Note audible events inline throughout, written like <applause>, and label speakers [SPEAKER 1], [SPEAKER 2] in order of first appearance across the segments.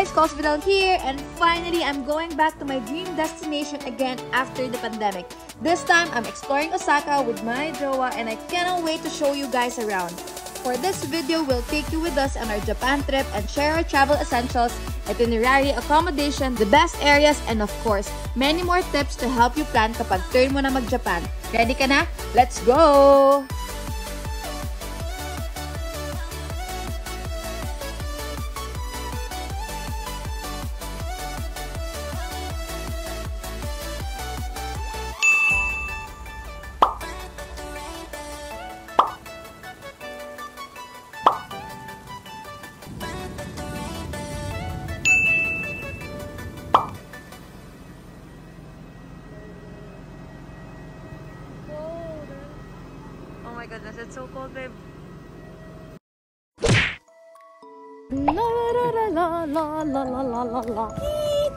[SPEAKER 1] guys, Cosvidal here, and finally, I'm going back to my dream destination again after the pandemic. This time, I'm exploring Osaka with my jowa, and I cannot wait to show you guys around. For this video, we'll take you with us on our Japan trip and share our travel essentials, itinerary, accommodation, the best areas, and of course, many more tips to help you plan kapag turn mo na mag-Japan. Ready ka na? Let's go!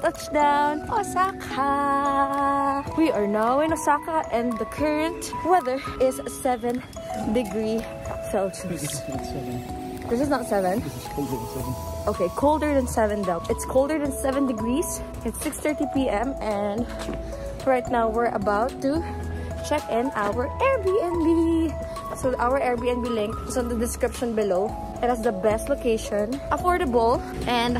[SPEAKER 1] Touchdown, Osaka. We are now in Osaka, and the current weather is seven degree Celsius. This is not seven.
[SPEAKER 2] This is colder than seven.
[SPEAKER 1] Okay, colder than 7 though. It's colder than 7 degrees. It's 6.30 p.m. and right now we're about to check in our Airbnb. So our Airbnb link is on the description below. It has the best location, affordable, and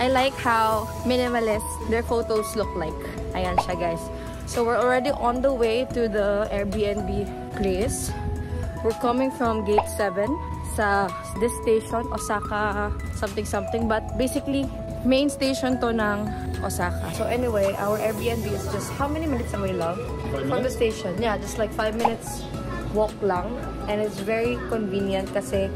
[SPEAKER 1] I like how minimalist their photos look like. Ayan siya guys. So we're already on the way to the Airbnb place. We're coming from gate 7 sa this station, Osaka something something. But basically, main station to ng Osaka. So anyway, our Airbnb is just how many minutes away, love?
[SPEAKER 2] Five
[SPEAKER 1] From the
[SPEAKER 2] minutes?
[SPEAKER 1] station. Yeah, just like 5 minutes walk lang. And it's very convenient kasi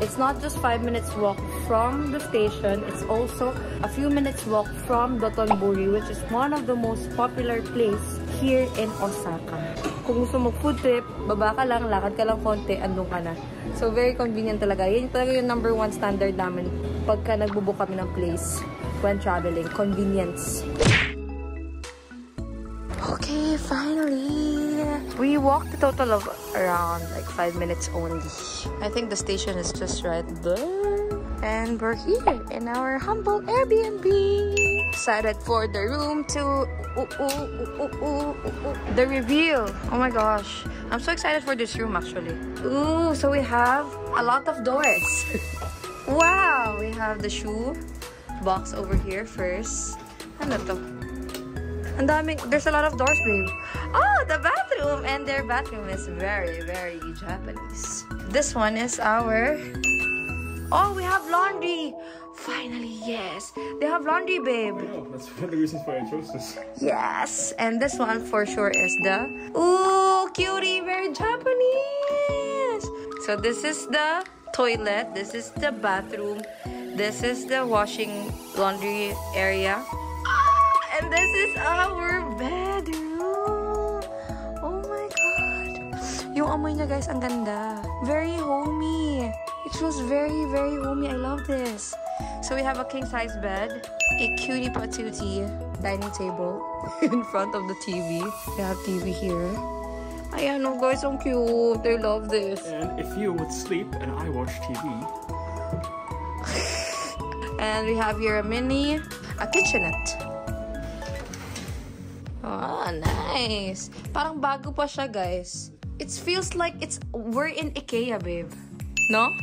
[SPEAKER 1] it's not just 5 minutes walk from the station, it's also a few minutes walk from Dotonbori, which is one of the most popular place here in Osaka. Kung gusto mo food trip, baba ka lang, lakad ka lang konti, andun ka na. So, very convenient talaga. Yan talaga yung number one standard namin pagka nagbubook kami ng place when traveling. Convenience. Okay, finally. We walked a total of around like five minutes only. I think the station is just right there. And we're here in our humble Airbnb. Excited for the room to ooh, ooh, ooh, the reveal. Oh my gosh. I'm so excited for this room actually. Ooh, so we have a lot of doors. <laughs> wow, we have the shoe box over here first. Ano to? Ang daming, there's a lot of doors, babe. Oh, ah, the bathroom! And their bathroom is very, very Japanese. This one is our... Oh, we have laundry! Finally, yes. They have laundry, babe.
[SPEAKER 2] Oh, that's one of the reasons why I chose this.
[SPEAKER 1] Yes. And this one for sure is the... Ooh, cutie, very Japanese! So this is the toilet. This is the bathroom. This is the washing laundry area. And this is our bedroom. Oh my God. Yung amoy niya, guys, ang ganda. Very homey. It feels very, very homey. I love this. So we have a king-size bed, a cutie patootie dining table <laughs> in front of the TV. We have TV here. Ayan, oh guys, so cute. I love this.
[SPEAKER 2] And if you would sleep and I watch TV, <laughs>
[SPEAKER 1] And we have here a mini, a kitchenette. Ah, nice. Parang bago pa siya, guys. It feels like it's we're in IKEA, babe. No?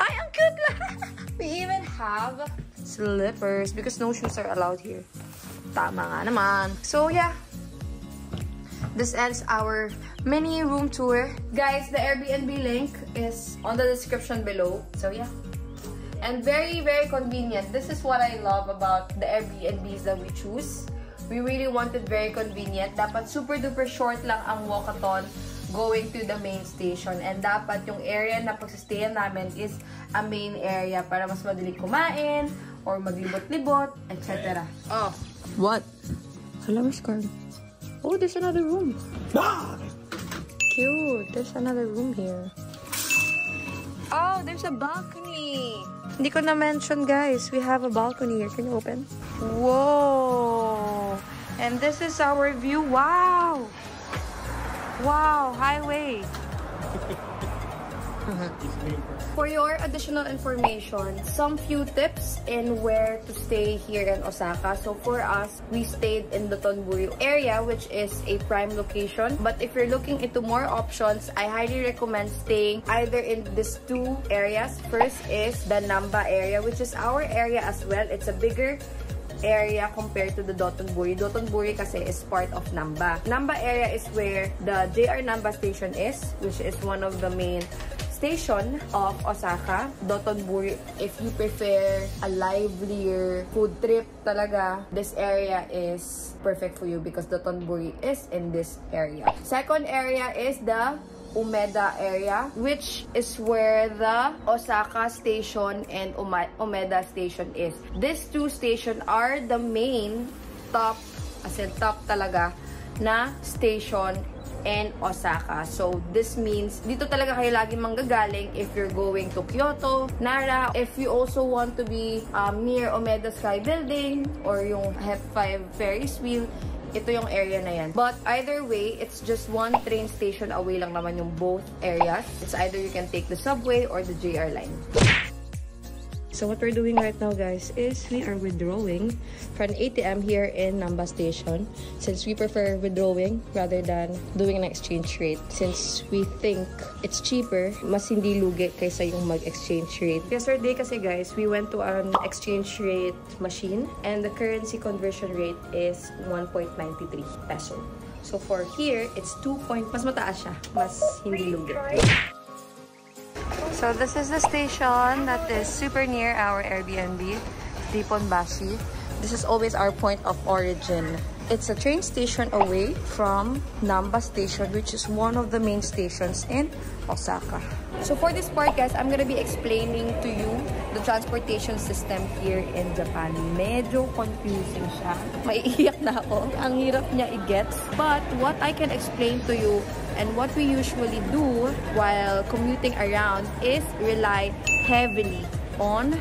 [SPEAKER 1] Ay, ang cute lang. <laughs> We even have slippers because no shoes are allowed here. Tama nga naman. So, yeah. This ends our mini room tour. Guys, the Airbnb link is on the description below. So, yeah. And very, very convenient. This is what I love about the Airbnbs that we choose. We really wanted very convenient. Dapat super duper short lang ang walkathon going to the main station. And dapat yung area na pagsistayan namin is a main area para mas madali kumain or maglibot-libot, etc. Oh. What? Hello, Miss Carly. Oh, there's another room. Cute. There's another room here. Oh, there's a balcony. Hindi ko na-mention, guys. We have a balcony here. Can you open? Whoa! And this is our view. Wow! Wow, highway. <laughs> For your additional information, some few tips in where to stay here in Osaka. So for us, we stayed in the Tonburi area, which is a prime location. But if you're looking into more options, I highly recommend staying either in these two areas. First is the Namba area, which is our area as well. It's a bigger area compared to the Dotonbori. Dotonbori kasi is part of Namba. Namba area is where the JR Namba station is, which is one of the main station of Osaka, Dotonbori. If you prefer a livelier food trip talaga, this area is perfect for you because Dotonbori is in this area. Second area is the Umeda area, which is where the Osaka station and Umeda station is. These two stations are the main top, as in top talaga, na station in Osaka. So, this means, dito talaga kayo lagi manggagaling if you're going to Kyoto, Nara, if you also want to be um, near Umeda Sky Building or yung F5 Ferris wheel, ito yung area na yan. But either way, it's just one train station away lang naman yung both areas. It's either you can take the subway or the JR line. So what we're doing right now guys is we are withdrawing an ATM here in Namba Station since we prefer withdrawing rather than doing an exchange rate since we think it's cheaper, mas hindi lugi kaysa yung mag-exchange rate. Yesterday kasi guys, we went to an exchange rate machine and the currency conversion rate is 1.93 peso. So for here, it's 2 point, mas mataas siya, mas hindi lugi. So this is the station that is super near our Airbnb, Diponbashi. This is always our point of origin. It's a train station away from Namba Station, which is one of the main stations in Osaka. So for this guys, I'm gonna be explaining to you the transportation system here in Japan. Medyo confusing siya. Maiiyak na ako. Ang hirap niya i-gets. But what I can explain to you and what we usually do while commuting around is rely heavily on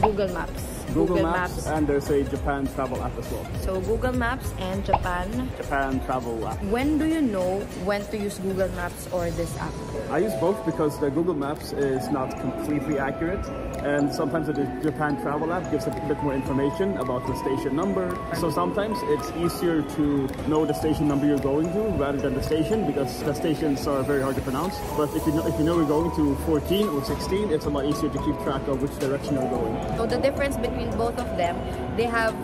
[SPEAKER 1] Google Maps.
[SPEAKER 2] Google, Maps, and there's a Japan travel app as well.
[SPEAKER 1] So Google Maps and Japan.
[SPEAKER 2] Japan travel app.
[SPEAKER 1] When do you know when to use Google Maps or this app?
[SPEAKER 2] I use both because the Google Maps is not completely accurate, and sometimes the Japan travel app gives a bit more information about the station number. So sometimes it's easier to know the station number you're going to rather than the station because the stations are very hard to pronounce. But if you know if you know you're going to 14 or 16, it's a lot easier to keep track of which direction you're going.
[SPEAKER 1] So the difference between both of them, they have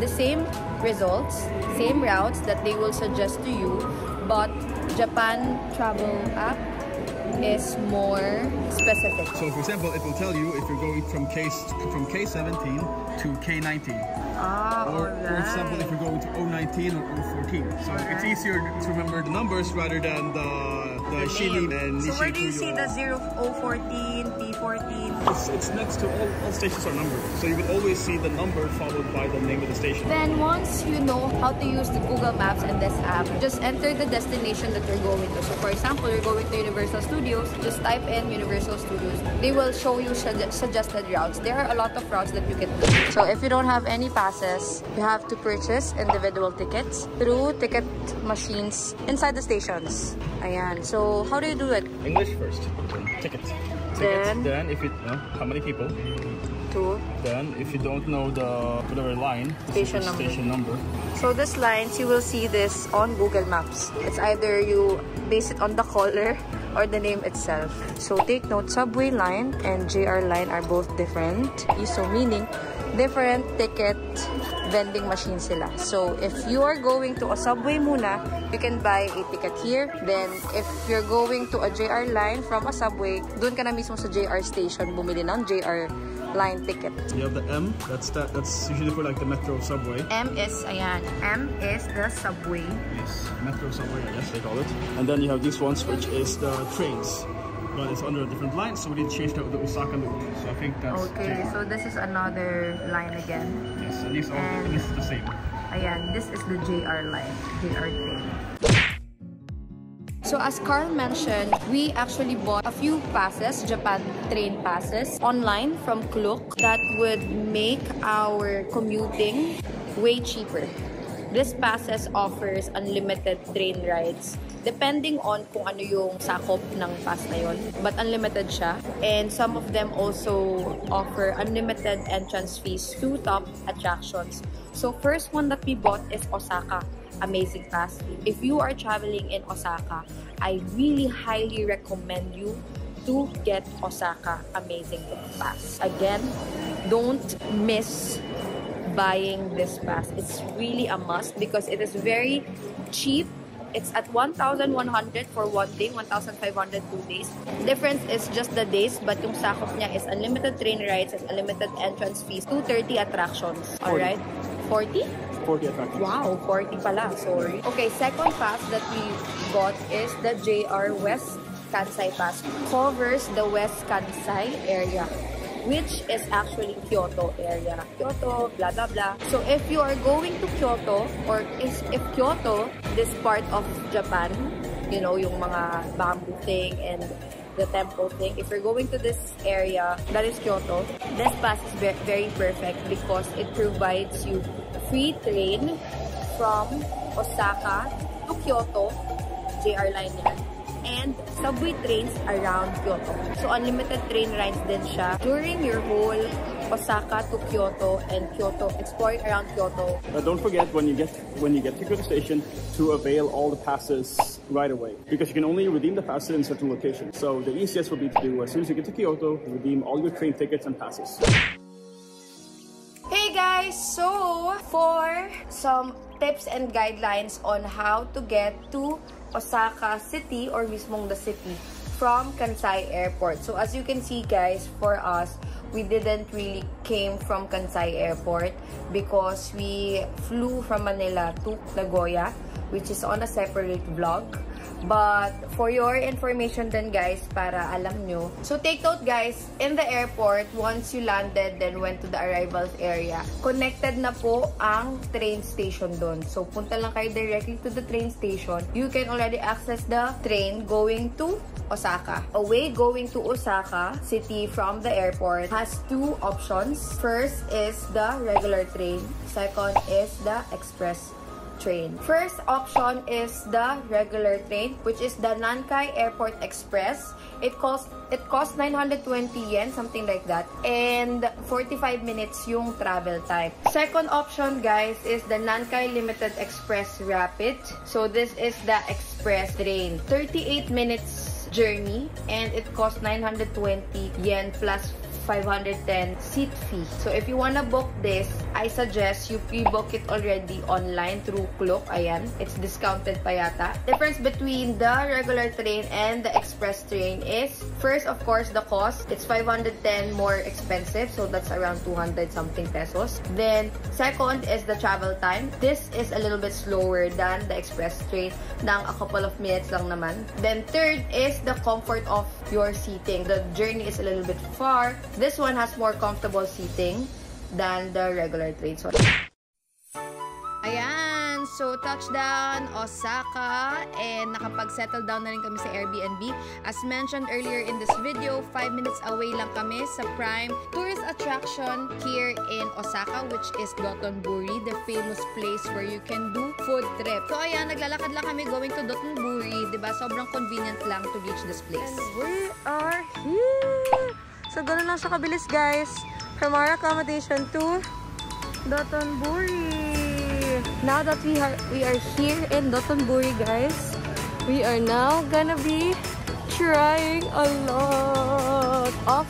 [SPEAKER 1] the same results, same routes that they will suggest to you, but Japan travel app is more specific.
[SPEAKER 3] So for example, it will tell you if you're going from K from K17 to K19.
[SPEAKER 1] Ah,
[SPEAKER 3] Or for example, if you're going to 019 or 014. So it's easier to remember the numbers rather than the the Shili and
[SPEAKER 1] So where do you see the 0014, P14?
[SPEAKER 3] It's, it's next to all, all stations are numbered. So you will always see the number followed by the name of the station.
[SPEAKER 1] Then once you know how to use the Google Maps and this app, just enter the destination that you're going to. So for example, you're going to Universal Studios, just type in Universal Studios. They will show you sugge- suggested routes. There are a lot of routes that you can do. So if you don't have any passes, you have to purchase individual tickets through ticket machines inside the stations. Ayan. So how do you do it?
[SPEAKER 3] English first. Ticket.
[SPEAKER 1] Then?
[SPEAKER 3] Then if you know how many people.
[SPEAKER 1] Two.
[SPEAKER 3] Then if you don't know the whatever line,
[SPEAKER 1] Station number.
[SPEAKER 3] station number.
[SPEAKER 1] So these lines, you will see this on Google Maps. It's either you base it on the color or the name itself. So take note, subway line and JR line are both different. So meaning, different ticket vending machine sila. So if you are going to a subway muna, you can buy a ticket here. Then if you're going to a JR line from a subway, dun ka na mismo sa JR station bumili ng JR line ticket.
[SPEAKER 3] You have the M. That's that. That's usually for like the metro subway.
[SPEAKER 1] M is, ayan, M is the subway.
[SPEAKER 3] Yes, metro subway. I guess they call it. And then you have these ones, which is the trains. But it's under a different line, so we did change the, the Osaka loop. So I think that's
[SPEAKER 1] Okay,
[SPEAKER 3] JR.
[SPEAKER 1] so this is another line again.
[SPEAKER 3] Yes, and these are
[SPEAKER 1] And-
[SPEAKER 3] this is the same.
[SPEAKER 1] Ayan, this is the JR line, JR train. So as Carl mentioned, we actually bought a few passes, Japan train passes, online from Klook that would make our commuting way cheaper. This passes offers unlimited train rides depending on kung ano yung sakop ng pass na yon. But unlimited siya. And some of them also offer unlimited entrance fees to top attractions. So first one that we bought is Osaka Amazing Pass. If you are traveling in Osaka, I really highly recommend you to get Osaka Amazing Pass. Again, don't miss buying this pass. It's really a must because it is very cheap. It's at 1,100 for one day, 1,500 two days. Difference is just the days, but yung sakop niya is unlimited train rides and unlimited entrance fees, 230 attractions. Alright? 40?
[SPEAKER 2] 40 attractions.
[SPEAKER 1] Wow, 40 pala. Sorry. Okay, second pass that we got is the JR West Kansai Pass. Covers the West Kansai area which is actually Kyoto area. Kyoto, blah, blah, blah. So if you are going to Kyoto, or is, if Kyoto, this part of Japan, you know, yung mga bamboo thing and the temple thing, if you're going to this area, that is Kyoto, this pass is ve- very perfect because it provides you free train from Osaka to Kyoto, JR line yan, and subway trains around Kyoto. So, unlimited train rides din siya during your whole Osaka to Kyoto and Kyoto, exploring around Kyoto.
[SPEAKER 2] But don't forget when you get when you get to Kyoto Station to avail all the passes right away because you can only redeem the passes in certain locations. So the easiest would be to do as soon as you get to Kyoto, redeem all your train tickets and passes.
[SPEAKER 1] Hey guys! So, for some tips and guidelines on how to get to Osaka City or mismong the city from Kansai Airport. So, as you can see guys, for us, we didn't really came from Kansai Airport because we flew from Manila to Nagoya, which is on a separate vlog. But for your information then guys, para alam nyo. So take note guys, in the airport, once you landed, then went to the arrivals area, connected na po ang train station doon. So punta lang kayo directly to the train station. You can already access the train going to Osaka. A way going to Osaka city from the airport has two options. First is the regular train. Second is the express train. First option is the regular train, which is the Nankai Airport Express. It costs it costs 920 yen, something like that. And 45 minutes yung travel time. Second option, guys, is the Nankai Limited Express Rapid. So this is the express train. 38 minutes journey and it costs 920 yen plus 510 seat fee. So if you wanna book this, I suggest you pre-book it already online through Klook. Ayan, it's discounted pa yata. Difference between the regular train and the express train is, first of course, the cost. It's 510 more expensive, so that's around 200 something pesos. Then, second is the travel time. This is a little bit slower than the express train ng a couple of minutes lang naman. Then, third is the comfort of your seating. The journey is a little bit far. This one has more comfortable seating than the regular train. So, Ayan, so touchdown Osaka and nakapag-settle down na rin kami sa Airbnb. As mentioned earlier in this video, 5 minutes away lang kami sa prime tourist attraction here in Osaka which is Dotonbori, the famous place where you can do food trip. So ayan, naglalakad lang kami going to Dotonbori, 'di ba? Sobrang convenient lang to reach this place.
[SPEAKER 4] And we are here! So, ganun lang siya kabilis, guys. From our accommodation to Dotonbori. Now that we are, we are here in Dotonbori, guys, we are now gonna be trying a lot of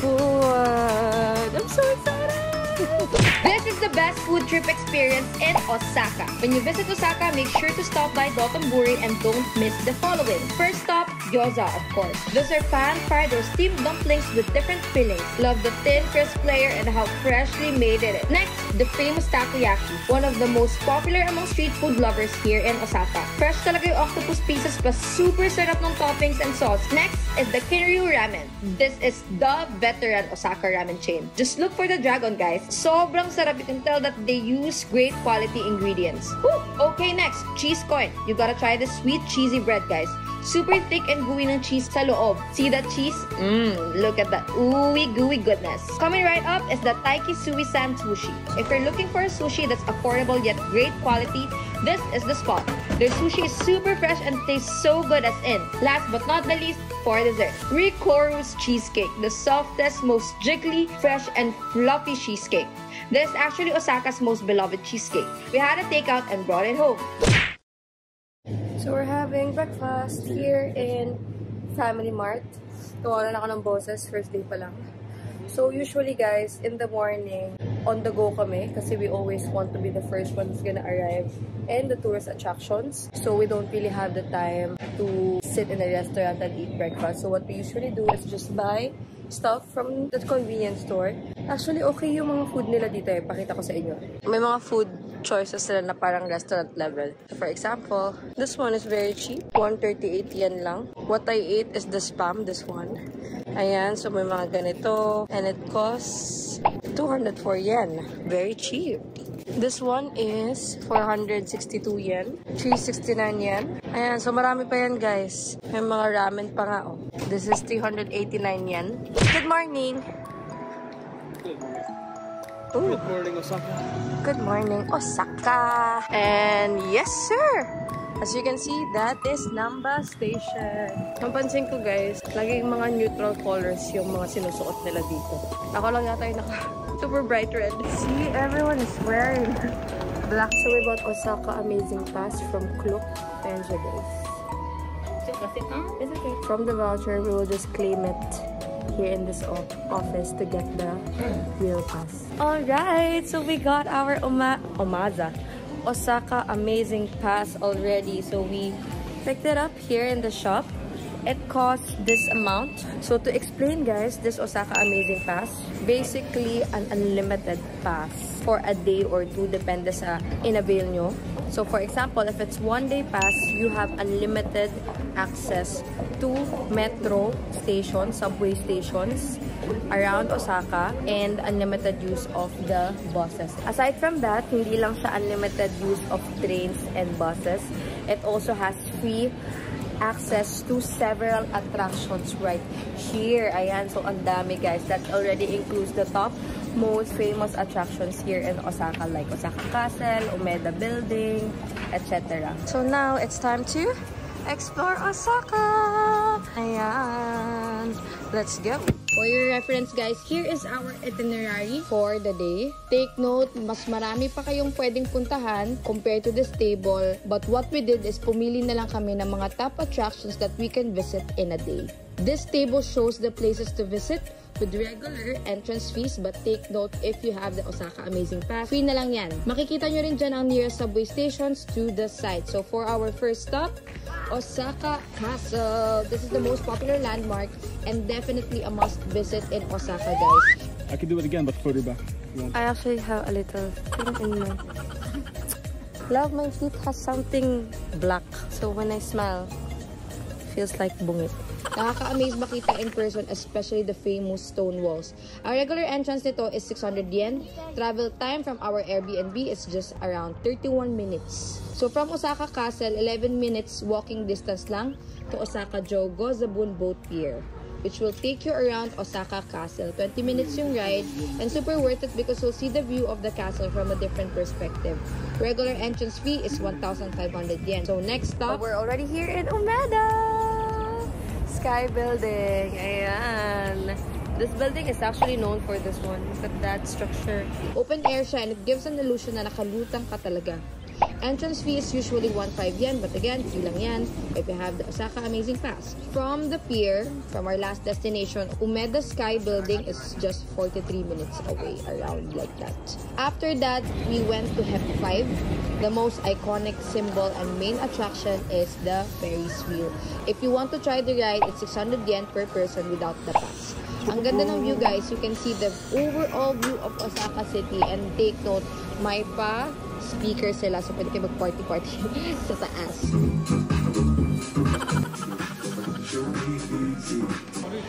[SPEAKER 4] food. I'm so excited! <laughs>
[SPEAKER 1] This is the best food trip experience in Osaka. When you visit Osaka, make sure to stop by Dotonbori and don't miss the following. First stop, gyoza, of course. Those are pan-fried or steamed dumplings with different fillings. Love the thin, crisp layer and how freshly made it is. Next, the famous takoyaki, one of the most popular among street food lovers here in Osaka. Fresh talaga yung octopus pieces plus super sarap ng toppings and sauce. Next is the Kinryu Ramen. This is the veteran Osaka ramen chain. Just look for the dragon, guys. Sobrang sarap. You can tell that they use great quality ingredients. Woo! Okay, next, cheese coin. You gotta try the sweet cheesy bread, guys.
[SPEAKER 5] Super thick and gooey ng cheese sa loob. See that cheese? Mmm, look at that ooey gooey goodness. Coming right up is the Taiki Sui San Sushi. If you're looking for a sushi that's affordable yet great quality, this is the spot. Their sushi is super fresh and tastes so good as in. Last but not the least, for dessert, Rikoru's cheesecake, the softest, most jiggly, fresh, and fluffy cheesecake. This is actually Osaka's most beloved cheesecake. We had a takeout and brought it home.
[SPEAKER 1] So we're having breakfast here in Family Mart. Tuwa na ako ng boses, first day pa lang. So usually guys, in the morning, on the go kami kasi we always want to be the first ones gonna arrive in the tourist attractions. So we don't really have the time to sit in a restaurant and eat breakfast. So what we usually do is just buy stuff from the convenience store. Actually, okay yung mga food nila dito eh. Pakita ko sa inyo. May mga food choices sila na parang restaurant level. For example, this one is very cheap. 138 yen lang. What I ate is the spam, this one. Ayan, so may mga ganito. And it costs 204 yen. Very cheap. This one is 462 yen. 369 yen. Ayan, so marami pa yan guys. May mga ramen pa nga oh. This is 389 yen. Good morning! Ooh.
[SPEAKER 3] Good morning, Osaka.
[SPEAKER 1] Good morning, Osaka! And yes, sir! As you can see, that is Namba Station. Napansin ko guys, laging mga neutral colors yung mga sinusuot nila dito. Ako lang yata yung naka <laughs> super bright red. See, everyone is wearing black. So we bought Osaka Amazing Pass from Klook. Siya guys. It's okay. From the voucher, we will just claim it here in this office to get the real pass. Alright, so we got our Oma Omaza Osaka Amazing Pass already. So we picked it up here in the shop. It costs this amount. So to explain guys, this Osaka Amazing Pass, basically an unlimited pass for a day or two, depende sa inavail nyo. So for example, if it's one day pass, you have unlimited access to metro stations, subway stations around Osaka and unlimited use of the buses. Aside from that, hindi lang siya unlimited use of trains and buses. It also has free access to several attractions right here. Ayan, so ang dami guys. That already includes the top most famous attractions here in Osaka like Osaka Castle, Umeda Building, etc. So now it's time to explore Osaka! Ayan! Let's go!
[SPEAKER 5] For your reference guys, here is our itinerary for the day. Take note, mas marami pa kayong pwedeng puntahan compared to this table. But what we did is pumili na lang kami ng mga top attractions that we can visit in a day. This table shows the places to visit with regular entrance fees but take note if you have the Osaka Amazing Pass, free na lang yan. Makikita nyo rin dyan ang nearest subway stations to the site. So for our first stop, Osaka Castle. This is the most popular landmark and definitely a must visit in Osaka, guys.
[SPEAKER 3] I could do it again, but further back.
[SPEAKER 1] I actually have a little thing in my... Love, my feet has something black. So when I smile, feels like bungit.
[SPEAKER 5] Nakaka-amaze makita in person, especially the famous stone walls. Our regular entrance nito is 600 yen. Travel time from our Airbnb is just around 31 minutes. So from Osaka Castle, 11 minutes walking distance lang to Osaka Jogo Zabun Boat Pier which will take you around Osaka Castle. 20 minutes yung ride and super worth it because you'll see the view of the castle from a different perspective. Regular entrance fee is 1,500 yen. So next stop,
[SPEAKER 1] We're already here in Umeda! Sky Building. Ayan. This building is actually known for this one. Look at that structure.
[SPEAKER 5] Open air siya and it gives an illusion na nakalutang ka talaga. Entrance fee is usually 1.5 yen, but again, free lang yan if you have the Osaka Amazing Pass. From the pier, from our last destination, Umeda Sky Building is just 43 minutes away, around like that. After that, we went to Hep 5. The most iconic symbol and main attraction is the Ferris wheel. If you want to try the ride, it's 600 yen per person without the pass. Ang ganda ng view guys, you can see the overall view of Osaka City and take note, may pa speaker sila so pwede kayo mag-party-party <laughs> sa taas.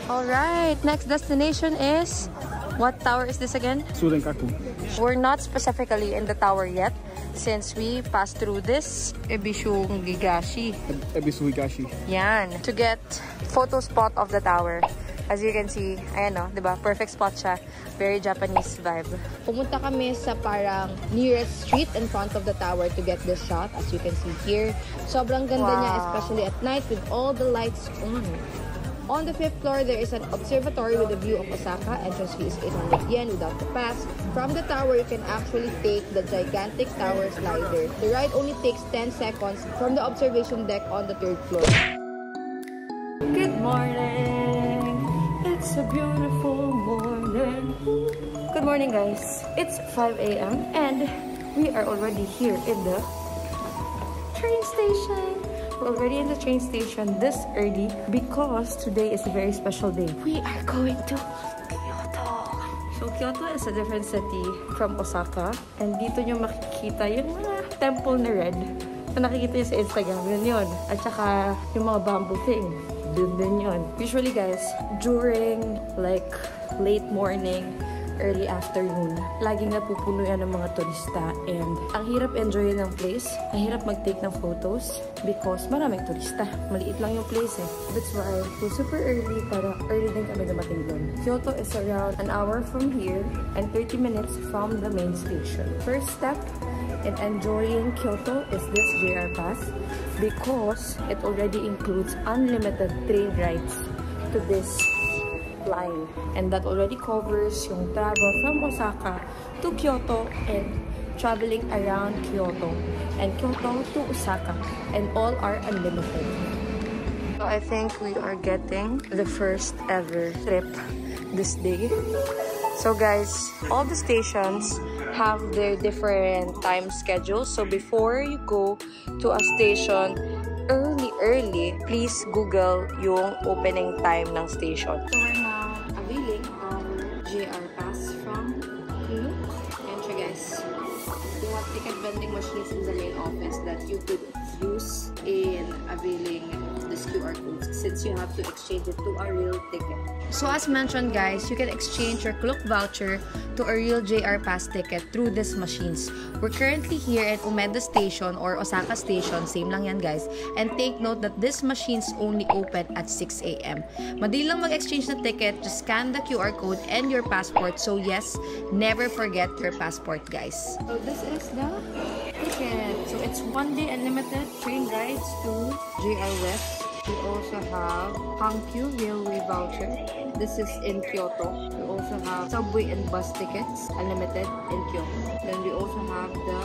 [SPEAKER 1] Alright, next destination is... What tower is this again?
[SPEAKER 3] Surenkaku.
[SPEAKER 1] We're not specifically in the tower yet. since we passed through this Ebishung Gigashi.
[SPEAKER 3] Ebisuhigashi.
[SPEAKER 1] Yan. To get photo spot of the tower. As you can see, ayan o, di ba? Perfect spot siya. Very Japanese vibe.
[SPEAKER 6] Pumunta kami sa parang nearest street in front of the tower to get this shot, as you can see here. Sobrang ganda niya,
[SPEAKER 1] Wow.
[SPEAKER 6] especially at night with all the lights on. On the fifth floor, there is an observatory with a view of Osaka. Entrance fee is 800 yen without the pass. From the tower, you can actually take the gigantic tower slider. The ride only takes 10 seconds from the observation deck on the third floor.
[SPEAKER 1] Good morning! It's a beautiful morning. Good morning, guys. It's 5 a.m. and we are already here in the train station. We're already in the train station this early because today is a very special day. We are going to Kyoto. So Kyoto is a different city from Osaka and dito nyo makikita yung mga temple na red na nakikita nyo sa Instagram. Yun yun. At saka yung mga bamboo thing. Dun din yun. Usually guys, during like late morning, early afternoon, laging napupuno yan ng mga turista and ang hirap enjoyin ng place, ang hirap mag-take ng photos because maraming turista. Maliit lang yung place eh. That's why we're super early para early din kami dumating doon. Kyoto is around an hour from here and 30 minutes from the main station. First step in enjoying Kyoto is this JR Pass because it already includes unlimited train rides to this line. And that already covers yung travel from Osaka to Kyoto and traveling around Kyoto and Kyoto to Osaka and all are unlimited. So I think we are getting the first ever trip this day. So guys, all the stations have their different time schedules. So before you go to a station early early, please Google yung opening time ng station. So we're now availing our JR pass from Look. And siya guys, have ticket vending machines in the main office that you could use in availing this QR code since you have to exchange it to a real ticket.
[SPEAKER 6] So as mentioned guys, you can exchange your Klook voucher to a real JR Pass ticket through these machines. We're currently here at Umeda Station or Osaka Station, same lang yan guys. And take note that these machines only open at 6 a.m. Madali lang mag-exchange ng ticket, just scan the QR code and your passport. So yes, never forget your passport guys. So this is the ticket. So it's one day unlimited train rides to JR West. We also have Hankyu Railway voucher. This is in Kyoto. We also have subway and bus tickets, unlimited in Kyoto. Then we also have the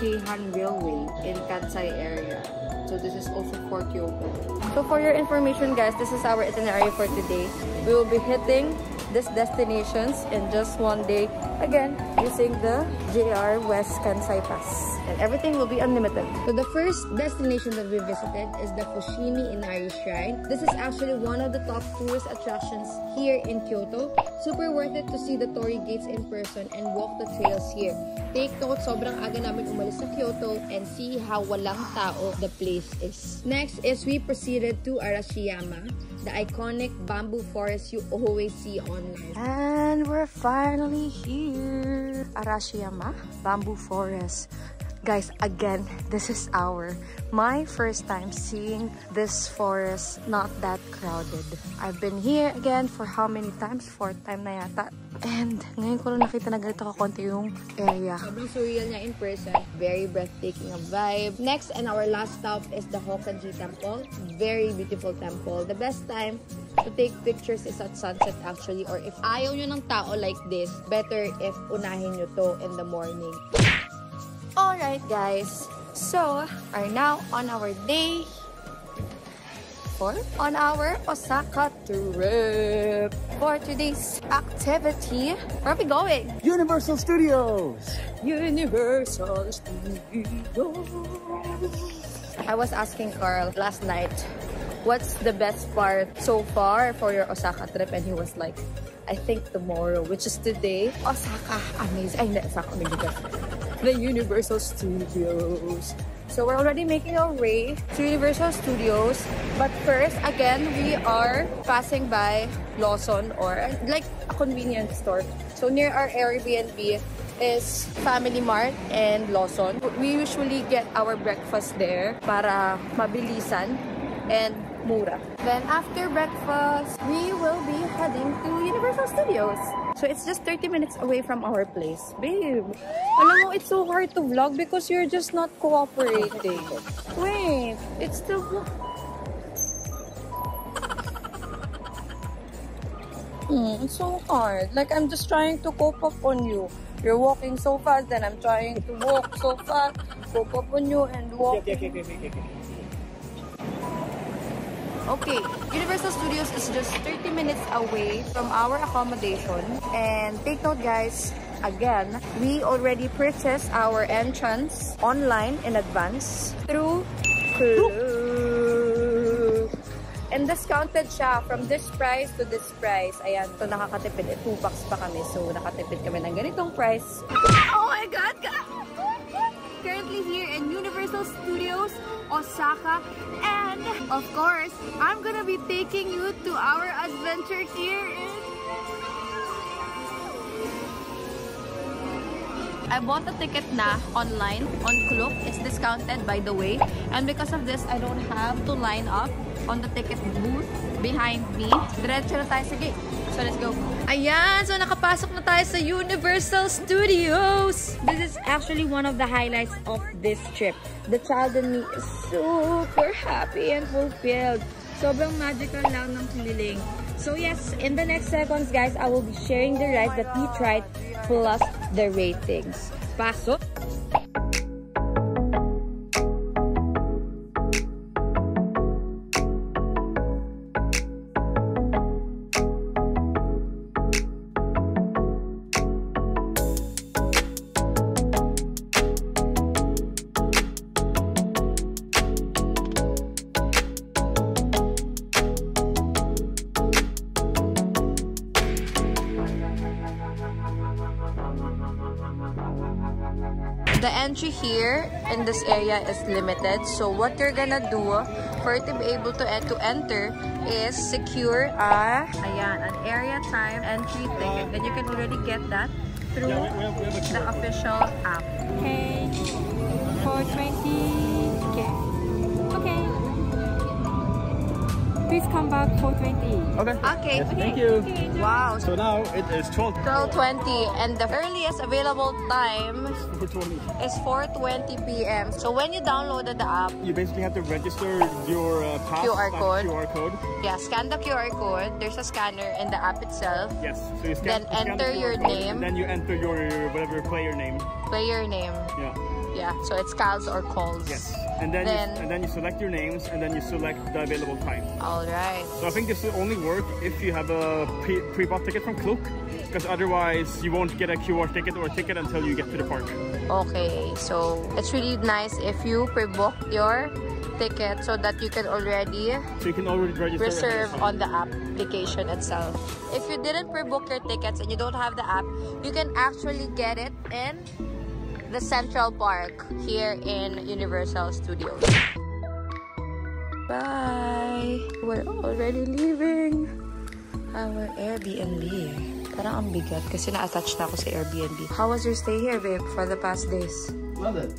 [SPEAKER 6] Keihan Railway in Kansai area. So this is also for Kyoto.
[SPEAKER 1] So for your information guys, this is our itinerary for today. We will be hitting these destinations in just one day. Again, using the JR West Kansai Pass. And everything will be unlimited.
[SPEAKER 6] So the first destination that we visited is the Fushimi Inari Shrine. This is actually one of the top tourist attractions here in Kyoto. Super worth it to see the Torii Gates in person and walk the trails here. Take note, sobrang aga namin umalis sa Kyoto and see how walang tao the place is. Next is we proceeded to Arashiyama, the iconic bamboo forest you always see online.
[SPEAKER 1] And we're finally here. Arashiyama Bamboo Forest. Guys, again, this is our my first time seeing this forest not that crowded. I've been here again for how many times? Fourth time na yata. And ngayon ko lang nakita na ganito kakonti yung area.
[SPEAKER 6] Sobrang surreal niya in person. Very breathtaking a vibe. Next and our last stop is the Hokkaji Temple. Very beautiful temple. The best time to take pictures is at sunset actually. Or if ayaw nyo ng tao like this, better if unahin nyo to in the morning.
[SPEAKER 1] Alright guys, so are now on our day four on our Osaka trip. For today's activity, where are we going?
[SPEAKER 3] Universal Studios!
[SPEAKER 1] Universal Studios. I was asking Carl last night, what's the best part so far for your Osaka trip? And he was like, I think tomorrow, which is today. Osaka, amazing. Ay, hindi, Osaka, amazing. The Universal Studios. So we're already making our way to Universal Studios. But first, again, we are passing by Lawson or like a convenience store. So near our Airbnb is Family Mart and Lawson. We usually get our breakfast there para mabilisan and mura. Then after breakfast, we will be heading to Universal Studios. So it's just 30 minutes away from our place. Babe, alam mo, it's so hard to vlog because you're just not cooperating. Wait, it's still... Hmm, it's so hard. Like, I'm just trying to cope up on you. You're walking so fast, then I'm trying to walk so fast, cope up on you, and walk. Okay, Universal Studios is just 30 minutes away from our accommodation. And take note guys, again, we already purchased our entrance online in advance through Klook. And discounted siya from this price to this price. Ayan, so nakakatipid. Eh, 2 bucks pa kami. So nakatipid kami ng ganitong price. Oh my God! Currently here in Universal Studios, Osaka. And of course, I'm gonna be taking you to our adventure here in I bought a ticket na online on Klook. It's discounted by the way. And because of this, I don't have to line up on the ticket booth behind me. Diretso na tayo sa gate. So let's go. Ayan! So nakapasok na tayo sa Universal Studios! This is actually one of the highlights of this trip. The child in me is super happy and fulfilled. Sobrang magical lang ng feeling. So yes, in the next seconds guys, I will be sharing the rides that we tried plus the ratings. Pasok! In this area is limited. So what you're gonna do for to be able to, to enter is secure a, ayan, an area time entry ticket. Then you can already get that through the official app.
[SPEAKER 7] Okay. 420. Okay. Okay. Please come back 420.
[SPEAKER 3] Okay.
[SPEAKER 8] Okay.
[SPEAKER 3] Yes, thank you.
[SPEAKER 8] Wow.
[SPEAKER 3] So now it is 12.
[SPEAKER 8] 12.20 and the earliest available time
[SPEAKER 3] 420.
[SPEAKER 8] is 4.20 p.m. So when you downloaded the app,
[SPEAKER 3] You basically have to register your uh, pass
[SPEAKER 8] QR code.
[SPEAKER 3] QR code.
[SPEAKER 8] yeah, scan the QR code. There's a scanner in the app itself.
[SPEAKER 3] Yes. So you scan,
[SPEAKER 8] Then
[SPEAKER 3] you scan the
[SPEAKER 8] enter
[SPEAKER 3] QR
[SPEAKER 8] your
[SPEAKER 3] code,
[SPEAKER 8] name.
[SPEAKER 3] And then you enter your
[SPEAKER 8] player
[SPEAKER 3] whatever player name.
[SPEAKER 8] Player name.
[SPEAKER 3] Yeah.
[SPEAKER 8] Yeah, so it's Cal's or Calls.
[SPEAKER 3] Yes. And then,
[SPEAKER 8] Then-
[SPEAKER 3] you, and then you select your names and then you select the available time.
[SPEAKER 8] All right.
[SPEAKER 3] So I think this will only work if you have a pre- pre-bought ticket from Klook because otherwise you won't get a QR ticket or a ticket until you get to the park.
[SPEAKER 8] Okay, so it's really nice if you pre-book your ticket so that you can already
[SPEAKER 3] So you can already register.
[SPEAKER 8] reserve on the application itself. If you didn't pre-book your tickets and you don't have the app, you can actually get it in the Central Park here in Universal Studios. Bye! We're already leaving our Airbnb. Parang ang bigat kasi na-attach na ako sa Airbnb. How was your stay here, babe, for the past days?
[SPEAKER 3] Love it.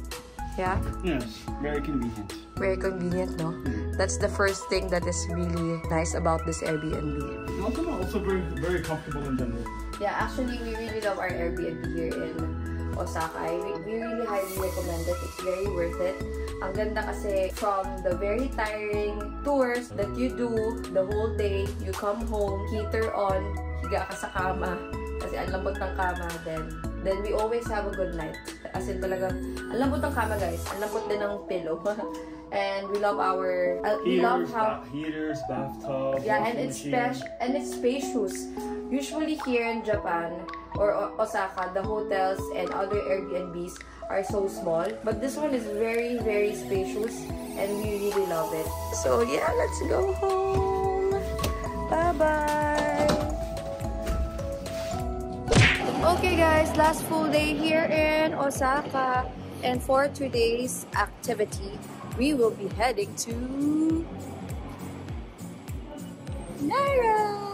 [SPEAKER 8] Yeah?
[SPEAKER 3] Yes. Very convenient.
[SPEAKER 8] Very convenient, no? That's the first thing that is really nice about this Airbnb.
[SPEAKER 3] Also, also very very comfortable in general.
[SPEAKER 8] Yeah, actually, we really love our Airbnb here in Osaka. I we really highly recommend it. It's very worth it. Ang ganda kasi from the very tiring tours that you do the whole day, you come home, heater on, higa ka sa kama, kasi ang lambot ng kama, then then we always have a good night. As in talagang, ang lambot ng kama guys, ang lambot din ng pillow. <laughs> and we love our, uh, we love
[SPEAKER 3] Heaters,
[SPEAKER 8] how,
[SPEAKER 3] ba- heaters, bathtub.
[SPEAKER 8] yeah, and it's spacious and it's spacious. Usually here in Japan or Osaka, the hotels and other Airbnbs are so small, but this one is very very spacious and we really love it. So yeah, let's go home. Bye bye. Okay guys, last full day here in Osaka.
[SPEAKER 1] And for today's activity, we will be heading to Nara.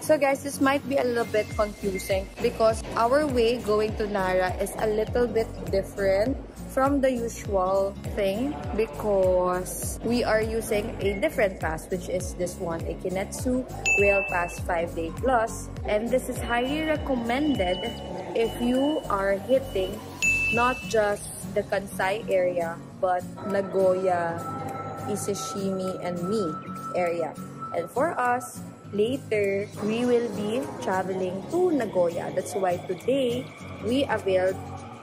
[SPEAKER 1] So guys, this might be a little bit confusing because our way going to Nara is a little bit different from the usual thing because we are using a different pass which is this one, a Kinetsu Rail Pass 5 Day Plus and this is highly recommended if you are hitting not just the Kansai area but Nagoya, Iseshimi, and Mi area. And for us, later, we will be traveling to Nagoya. That's why today, we availed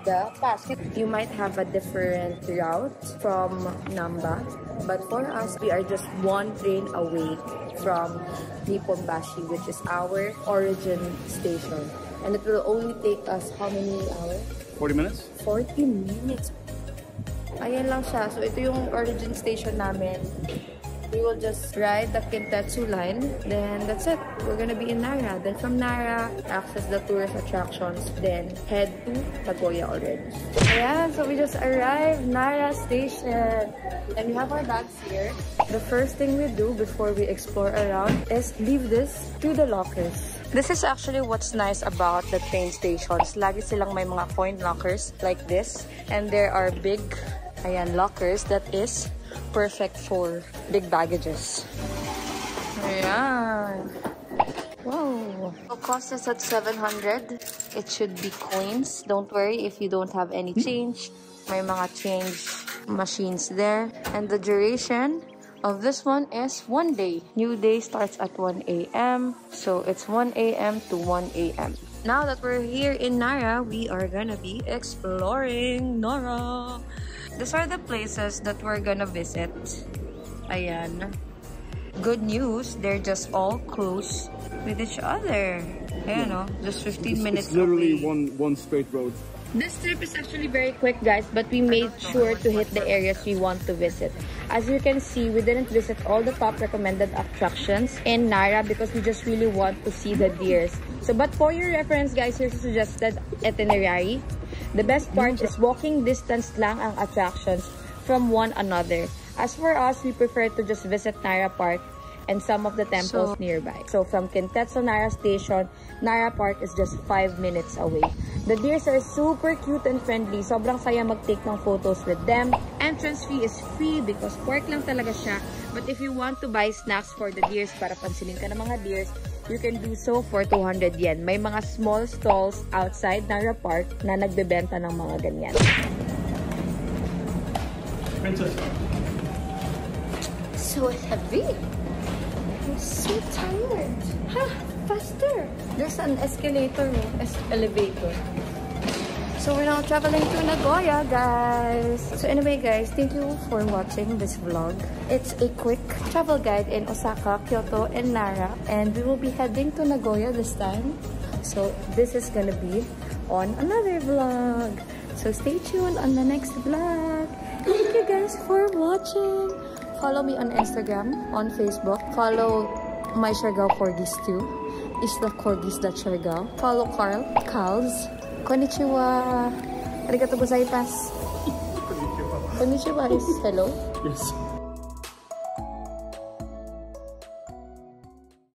[SPEAKER 1] the pass. You might have a different route from Namba, but for us, we are just one train away from Nipponbashi, which is our origin station. And it will only take us how many hours?
[SPEAKER 3] 40 minutes?
[SPEAKER 1] 40 minutes. Ayan lang siya. So, ito yung origin station namin. We will just ride the Kintetsu line. Then, that's it. We're gonna be in Nara. Then, from Nara, access the tourist attractions. Then, head to Nagoya already. Ayan. So, we just arrived Nara Station. And we have our bags here. The first thing we do before we explore around is leave this to the lockers. This is actually what's nice about the train stations. Lagi silang may mga coin lockers like this. And there are big ayan, lockers that is perfect for big baggages. Ayan. Wow. It cost us at 700. It should be coins. Don't worry if you don't have any change. May mga change machines there. And the duration of this one is one day. New day starts at 1 a.m. So it's 1 a.m. to 1 a.m. Now that we're here in Nara, we are gonna be exploring Nara. These are the places that we're gonna visit. Ayan. Good news, they're just all close with each other. Ayan, no? Just 15 minutes
[SPEAKER 3] It's literally
[SPEAKER 1] away.
[SPEAKER 3] one one straight road.
[SPEAKER 1] This trip is actually very quick, guys, but we made sure to hit the areas we want to visit. As you can see, we didn't visit all the top recommended attractions in Nara because we just really want to see the deers. So, but for your reference, guys, here's a suggested itinerary. The best part is walking distance lang ang attractions from one another. As for us, we prefer to just visit Nara Park and some of the temples
[SPEAKER 9] So-
[SPEAKER 1] nearby. So from Kintetsu Nara Station, Nara Park is just 5 minutes away. The deers are super cute and friendly. Sobrang saya mag-take ng photos with them. Entrance fee is free because park lang talaga siya. But if you want to buy snacks for the deers para pansinin ka ng mga deers, you can do so for 200 yen. May mga small stalls outside Nara Park na nagbebenta ng mga ganyan.
[SPEAKER 3] Princess.
[SPEAKER 1] so heavy. I'm so tired. Ha, faster. There's an escalator, oh, es elevator. So we're now traveling to Nagoya, guys. So anyway, guys, thank you for watching this vlog. It's a quick travel guide in Osaka, Kyoto, and Nara. And we will be heading to Nagoya this time. So this is gonna be on another vlog. So stay tuned on the next vlog. Thank you guys for watching. Follow me on Instagram, on Facebook. Follow my Siargao Corgis too. Isla Corgis.Siargao. Follow Carl, Carls. Konnichiwa. Arigato gozaimasu. Konnichiwa is hello.
[SPEAKER 3] Yes.